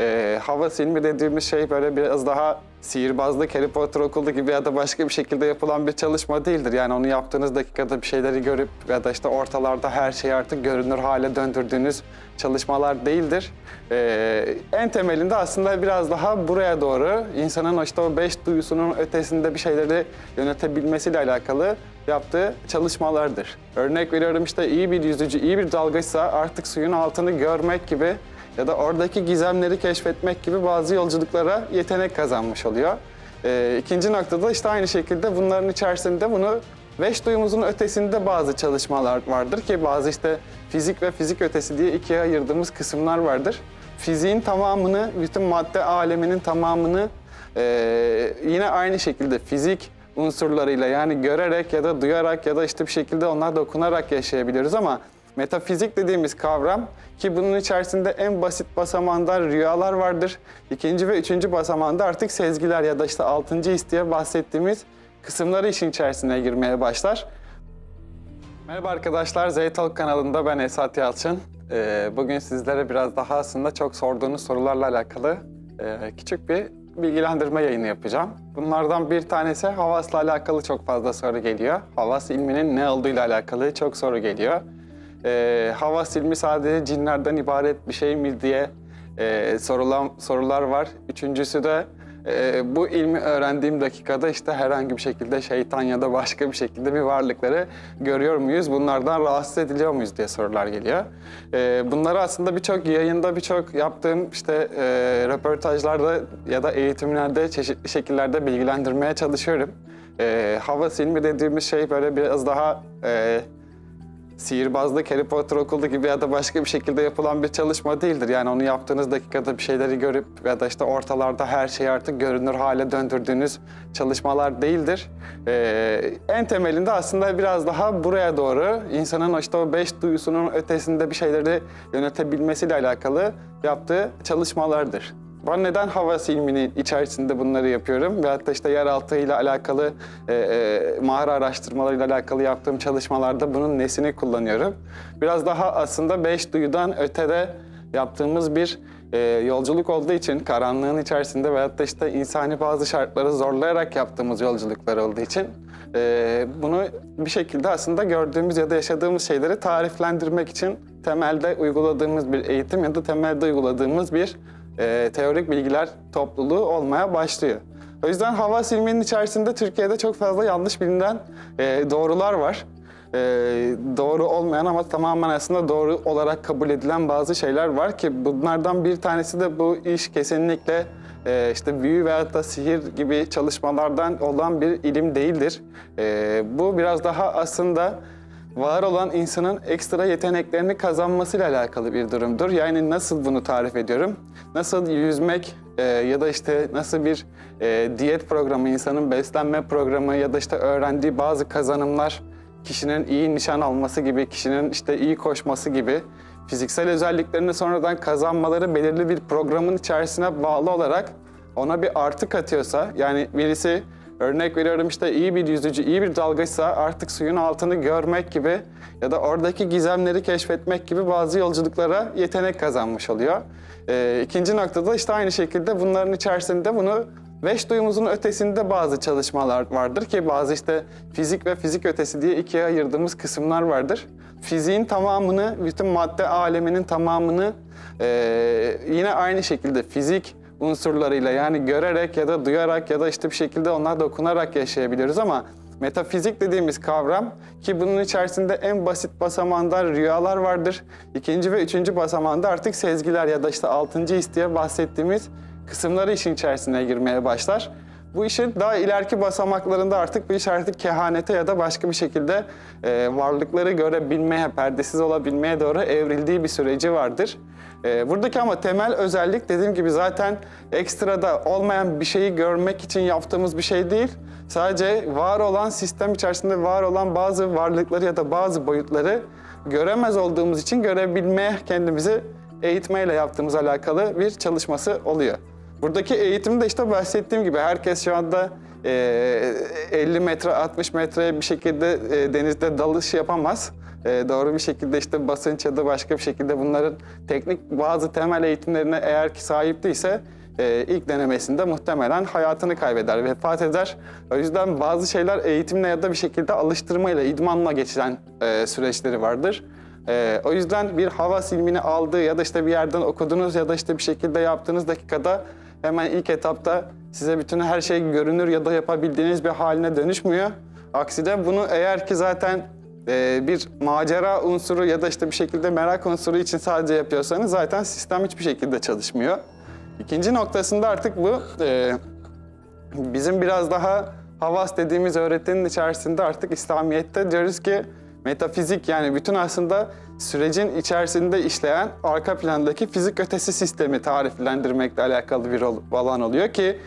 Ee, hava silmi dediğimiz şey böyle biraz daha sihirbazlık, Harry Potter okulu gibi ya da başka bir şekilde yapılan bir çalışma değildir. Yani onu yaptığınız dakikada bir şeyleri görüp ya da işte ortalarda her şeyi artık görünür hale döndürdüğünüz çalışmalar değildir. Ee, en temelinde aslında biraz daha buraya doğru insanın işte o beş duyusunun ötesinde bir şeyleri yönetebilmesiyle alakalı yaptığı çalışmalardır. Örnek veriyorum işte iyi bir yüzücü, iyi bir dalgıçsa artık suyun altını görmek gibi ya da oradaki gizemleri keşfetmek gibi bazı yolculuklara yetenek kazanmış oluyor. Ee, ikinci noktada işte aynı şekilde bunların içerisinde bunu beş duyumuzun ötesinde bazı çalışmalar vardır ki bazı işte fizik ve fizik ötesi diye ikiye ayırdığımız kısımlar vardır. Fiziğin tamamını, bütün madde aleminin tamamını ee, yine aynı şekilde fizik unsurlarıyla yani görerek ya da duyarak ya da işte bir şekilde onlar dokunarak yaşayabiliyoruz ama metafizik dediğimiz kavram ki bunun içerisinde en basit basamağında rüyalar vardır. İkinci ve üçüncü basamağında artık sezgiler ya da işte altıncı his diye bahsettiğimiz kısımları işin içerisine girmeye başlar. Merhaba arkadaşlar, Zeytalk kanalında ben Esat Yalçın. Ee, bugün sizlere biraz daha aslında çok sorduğunuz sorularla alakalı e, küçük bir bilgilendirme yayını yapacağım. Bunlardan bir tanesi havasla alakalı çok fazla soru geliyor. Havas ilminin ne olduğuyla alakalı çok soru geliyor. Ee, havas ilmi sadece cinlerden ibaret bir şey mi diye e, sorulan sorular var. Üçüncüsü de e, bu ilmi öğrendiğim dakikada işte herhangi bir şekilde şeytan ya da başka bir şekilde bir varlıkları görüyor muyuz? Bunlardan rahatsız ediliyor muyuz diye sorular geliyor. E, bunları aslında birçok yayında, birçok yaptığım işte e, röportajlarda ya da eğitimlerde çeşitli şekillerde bilgilendirmeye çalışıyorum. E, hava silmi dediğimiz şey böyle biraz daha e, sihirbazlık, Harry Potter okulu gibi ya da başka bir şekilde yapılan bir çalışma değildir. Yani onu yaptığınız dakikada bir şeyleri görüp ya da işte ortalarda her şeyi artık görünür hale döndürdüğünüz çalışmalar değildir. Ee, en temelinde aslında biraz daha buraya doğru insanın işte o beş duyusunun ötesinde bir şeyleri yönetebilmesiyle alakalı yaptığı çalışmalardır. Ben neden hava silminin içerisinde bunları yapıyorum ve hatta işte yeraltı ile alakalı e, e, mağara araştırmalarıyla alakalı yaptığım çalışmalarda bunun nesini kullanıyorum. Biraz daha aslında beş duyudan ötede yaptığımız bir e, yolculuk olduğu için karanlığın içerisinde veyahut da işte insani bazı şartları zorlayarak yaptığımız yolculuklar olduğu için e, bunu bir şekilde aslında gördüğümüz ya da yaşadığımız şeyleri tariflendirmek için temelde uyguladığımız bir eğitim ya da temelde uyguladığımız bir e, teorik bilgiler topluluğu olmaya başlıyor. O yüzden hava silminin içerisinde Türkiye'de çok fazla yanlış bilinen e, doğrular var. E, doğru olmayan ama tamamen aslında doğru olarak kabul edilen bazı şeyler var ki bunlardan bir tanesi de bu iş kesinlikle e, işte büyü veyahut da sihir gibi çalışmalardan olan bir ilim değildir. E, bu biraz daha aslında var olan insanın ekstra yeteneklerini kazanmasıyla alakalı bir durumdur. Yani nasıl bunu tarif ediyorum? Nasıl yüzmek e, ya da işte nasıl bir e, diyet programı, insanın beslenme programı ya da işte öğrendiği bazı kazanımlar, kişinin iyi nişan alması gibi, kişinin işte iyi koşması gibi fiziksel özelliklerini sonradan kazanmaları belirli bir programın içerisine bağlı olarak ona bir artı katıyorsa, yani birisi Örnek veriyorum işte iyi bir yüzücü, iyi bir dalgıçsa artık suyun altını görmek gibi ya da oradaki gizemleri keşfetmek gibi bazı yolculuklara yetenek kazanmış oluyor. Ee, ikinci noktada işte aynı şekilde bunların içerisinde bunu beş duyumuzun ötesinde bazı çalışmalar vardır ki bazı işte fizik ve fizik ötesi diye ikiye ayırdığımız kısımlar vardır. Fiziğin tamamını, bütün madde aleminin tamamını e, yine aynı şekilde fizik, unsurlarıyla yani görerek ya da duyarak ya da işte bir şekilde onlar dokunarak yaşayabiliyoruz ama metafizik dediğimiz kavram ki bunun içerisinde en basit basamağında rüyalar vardır. İkinci ve üçüncü basamağında artık sezgiler ya da işte altıncı his diye bahsettiğimiz kısımları işin içerisine girmeye başlar. Bu işin daha ileriki basamaklarında artık bu iş kehanete ya da başka bir şekilde e, varlıkları görebilmeye, perdesiz olabilmeye doğru evrildiği bir süreci vardır. E, buradaki ama temel özellik dediğim gibi zaten ekstrada olmayan bir şeyi görmek için yaptığımız bir şey değil. Sadece var olan sistem içerisinde var olan bazı varlıkları ya da bazı boyutları göremez olduğumuz için görebilmeye kendimizi eğitmeyle yaptığımız alakalı bir çalışması oluyor. Buradaki eğitimde işte bahsettiğim gibi herkes şu anda e, 50 metre, 60 metre bir şekilde e, denizde dalış yapamaz. e, doğru bir şekilde işte basınç ya da başka bir şekilde bunların teknik bazı temel eğitimlerine eğer ki sahip değilse e, ilk denemesinde muhtemelen hayatını kaybeder, vefat eder. O yüzden bazı şeyler eğitimle ya da bir şekilde alıştırmayla, idmanla geçilen e, süreçleri vardır. E, o yüzden bir havas ilmini aldığı ya da işte bir yerden okudunuz ya da işte bir şekilde yaptığınız dakikada hemen ilk etapta size bütün her şey görünür ya da yapabildiğiniz bir haline dönüşmüyor. Aksine bunu eğer ki zaten e, bir macera unsuru ya da işte bir şekilde merak unsuru için sadece yapıyorsanız zaten sistem hiçbir şekilde çalışmıyor. İkinci noktasında artık bu e, bizim biraz daha havas dediğimiz öğretinin içerisinde artık İslamiyet'te diyoruz ki metafizik yani bütün aslında sürecin içerisinde işleyen arka plandaki fizik ötesi sistemi tariflendirmekle alakalı bir alan oluyor ki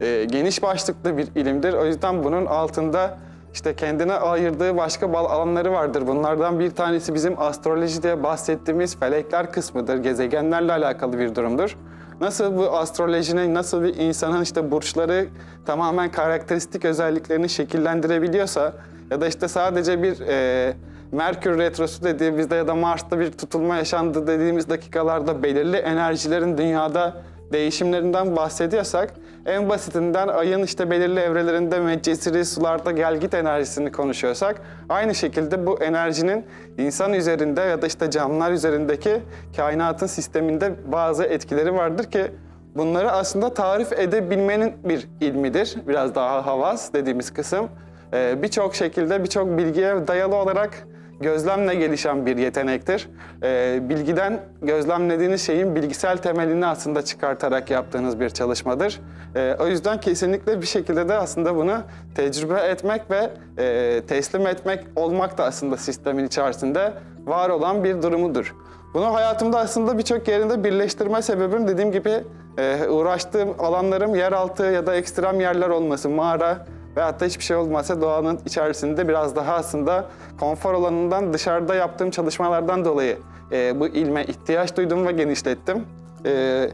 e, geniş başlıklı bir ilimdir. O yüzden bunun altında işte kendine ayırdığı başka alanları vardır. Bunlardan bir tanesi bizim astroloji diye bahsettiğimiz felekler kısmıdır. Gezegenlerle alakalı bir durumdur. Nasıl bu astrolojinin, nasıl bir insanın işte burçları tamamen karakteristik özelliklerini şekillendirebiliyorsa ya da işte sadece bir e, Merkür Retrosu dediğimizde ya da Mars'ta bir tutulma yaşandı dediğimiz dakikalarda belirli enerjilerin dünyada değişimlerinden bahsediyorsak en basitinden ayın işte belirli evrelerinde medcesiri sularda gelgit enerjisini konuşuyorsak aynı şekilde bu enerjinin insan üzerinde ya da işte canlılar üzerindeki kainatın sisteminde bazı etkileri vardır ki bunları aslında tarif edebilmenin bir ilmidir. Biraz daha havas dediğimiz kısım. Ee, birçok şekilde birçok bilgiye dayalı olarak gözlemle gelişen bir yetenektir. Ee, bilgiden gözlemlediğiniz şeyin bilgisel temelini aslında çıkartarak yaptığınız bir çalışmadır. Ee, o yüzden kesinlikle bir şekilde de aslında bunu tecrübe etmek ve e, teslim etmek olmak da aslında sistemin içerisinde var olan bir durumudur. Bunu hayatımda aslında birçok yerinde birleştirme sebebim dediğim gibi e, uğraştığım alanlarım yeraltı ya da ekstrem yerler olması, mağara, ve hatta hiçbir şey olmasa doğanın içerisinde biraz daha aslında konfor alanından dışarıda yaptığım çalışmalardan dolayı e, bu ilme ihtiyaç duydum ve genişlettim. E,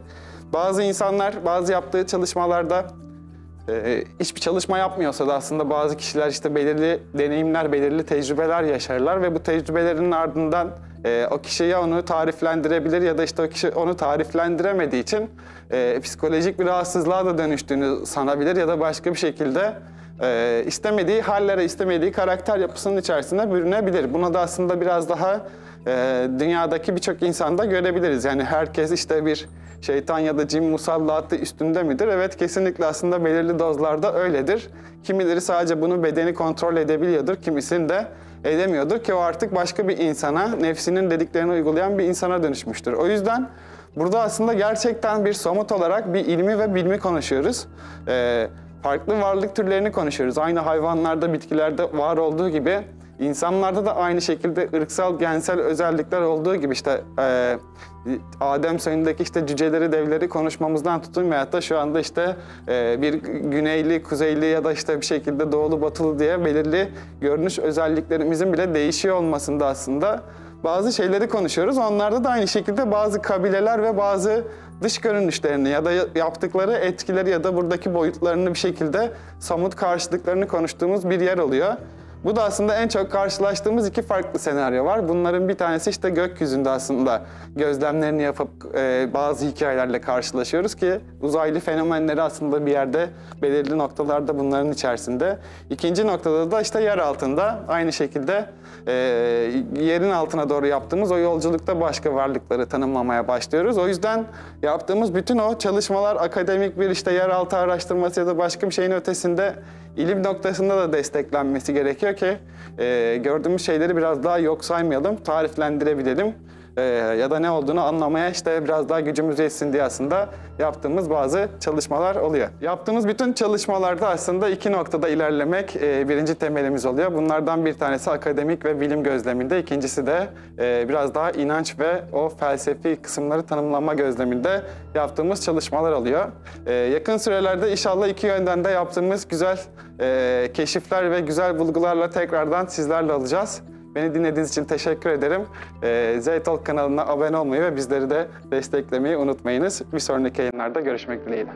bazı insanlar bazı yaptığı çalışmalarda e, hiçbir çalışma yapmıyorsa da aslında bazı kişiler işte belirli deneyimler, belirli tecrübeler yaşarlar ve bu tecrübelerin ardından e, o kişi ya onu tariflendirebilir ya da işte o kişi onu tariflendiremediği için e, psikolojik bir rahatsızlığa da dönüştüğünü sanabilir ya da başka bir şekilde e, istemediği hallere, istemediği karakter yapısının içerisine bürünebilir. Buna da aslında biraz daha e, dünyadaki birçok insanda görebiliriz. Yani herkes işte bir şeytan ya da cin musallatı üstünde midir? Evet kesinlikle aslında belirli dozlarda öyledir. Kimileri sadece bunu bedeni kontrol edebiliyordur, kimisini de edemiyordur ki o artık başka bir insana, nefsinin dediklerini uygulayan bir insana dönüşmüştür. O yüzden burada aslında gerçekten bir somut olarak bir ilmi ve bilmi konuşuyoruz. Ee, farklı varlık türlerini konuşuyoruz. Aynı hayvanlarda, bitkilerde var olduğu gibi insanlarda da aynı şekilde ırksal, gensel özellikler olduğu gibi işte e, Adem soyundaki işte cüceleri, devleri konuşmamızdan tutun veyahut da şu anda işte e, bir güneyli, kuzeyli ya da işte bir şekilde doğulu, batılı diye belirli görünüş özelliklerimizin bile değişiyor olmasında aslında bazı şeyleri konuşuyoruz. Onlarda da aynı şekilde bazı kabileler ve bazı dış görünüşlerini ya da yaptıkları etkileri ya da buradaki boyutlarını bir şekilde somut karşılıklarını konuştuğumuz bir yer oluyor. Bu da aslında en çok karşılaştığımız iki farklı senaryo var. Bunların bir tanesi işte gökyüzünde aslında gözlemlerini yapıp e, bazı hikayelerle karşılaşıyoruz ki uzaylı fenomenleri aslında bir yerde belirli noktalarda bunların içerisinde. İkinci noktada da işte yer altında aynı şekilde e, yerin altına doğru yaptığımız o yolculukta başka varlıkları tanımlamaya başlıyoruz. O yüzden yaptığımız bütün o çalışmalar akademik bir işte yeraltı araştırması ya da başka bir şeyin ötesinde ilim noktasında da desteklenmesi gerekiyor ki e, gördüğümüz şeyleri biraz daha yok saymayalım, tariflendirebilelim. E, ya da ne olduğunu anlamaya işte biraz daha gücümüz yetsin diye aslında yaptığımız bazı çalışmalar oluyor. Yaptığımız bütün çalışmalarda aslında iki noktada ilerlemek e, birinci temelimiz oluyor. Bunlardan bir tanesi akademik ve bilim gözleminde, ikincisi de e, biraz daha inanç ve o felsefi kısımları tanımlama gözleminde yaptığımız çalışmalar oluyor. E, yakın sürelerde inşallah iki yönden de yaptığımız güzel keşifler ve güzel bulgularla tekrardan sizlerle alacağız. Beni dinlediğiniz için teşekkür ederim. E, Zeytalk kanalına abone olmayı ve bizleri de desteklemeyi unutmayınız. Bir sonraki yayınlarda görüşmek dileğiyle.